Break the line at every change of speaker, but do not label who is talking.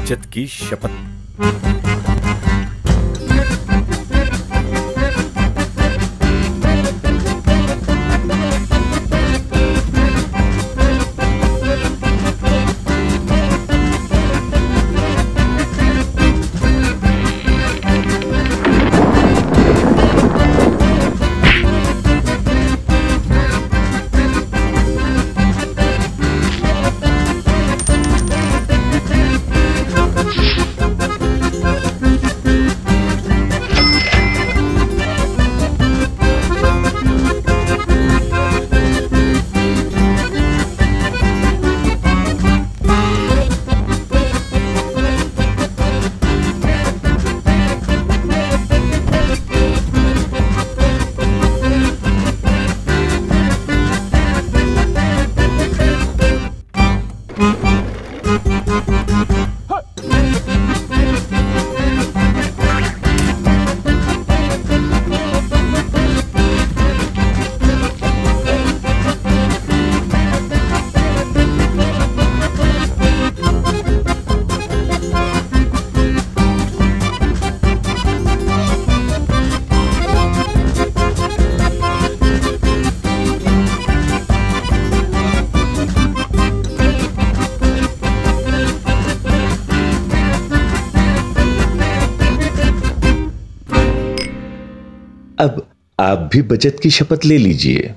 बचत की शपथ।
अब आप भी बचत की शपथ ले लीजिए।